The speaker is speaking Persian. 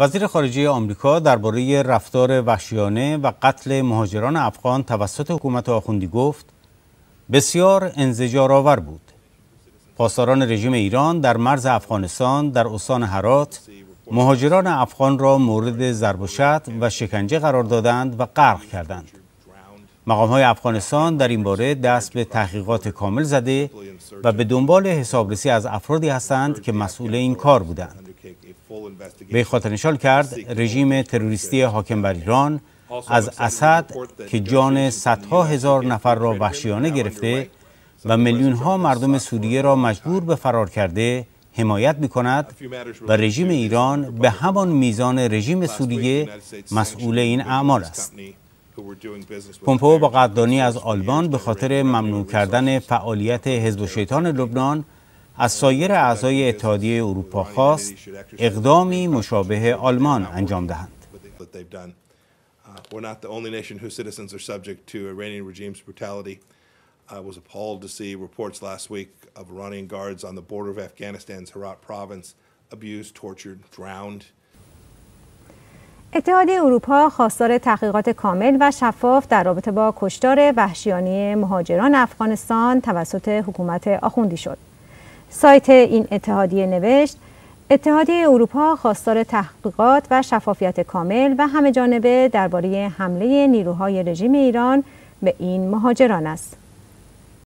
وزیر خارجه آمریکا درباره رفتار وحشیانه و قتل مهاجران افغان توسط حکومت آخوندی گفت بسیار انزجارآور بود. پاسداران رژیم ایران در مرز افغانستان در استان هرات مهاجران افغان را مورد ضرب و و شکنجه قرار دادند و غرق کردند. مقام های افغانستان در این باره دست به تحقیقات کامل زده و به دنبال حسابرسی از افرادی هستند که مسئول این کار بودند. به خاطر نشان کرد رژیم تروریستی حاکم بر ایران از اسد که جان صدها هزار نفر را وحشیانه گرفته و میلیون ها مردم سوریه را مجبور به فرار کرده حمایت می کند و رژیم ایران به همان میزان رژیم سوریه مسئول این اعمال است. پومپو با قدردانی از آلمان به خاطر ممنوع کردن فعالیت حزب شیطان لبنان از سایر اعضای اتحادیه اروپا خواست اقدامی مشابه آلمان انجام دهند. We're not the only nation whose citizens are subject to Iranian regime's brutality. I was appalled to see reports last week of Iranian guards on the border of Afghanistan's Herat province abused, tortured, drowned. اتحادیه اروپا خواستار تحقیقات کامل و شفاف در رابطه با کشتار وحشیانه مهاجران افغانستان توسط حکومت آخوندی شد. سایت این اتحادیه نوشت اتحادیه اروپا خواستار تحقیقات و شفافیت کامل و همه جانبه درباره حمله نیروهای رژیم ایران به این مهاجران است.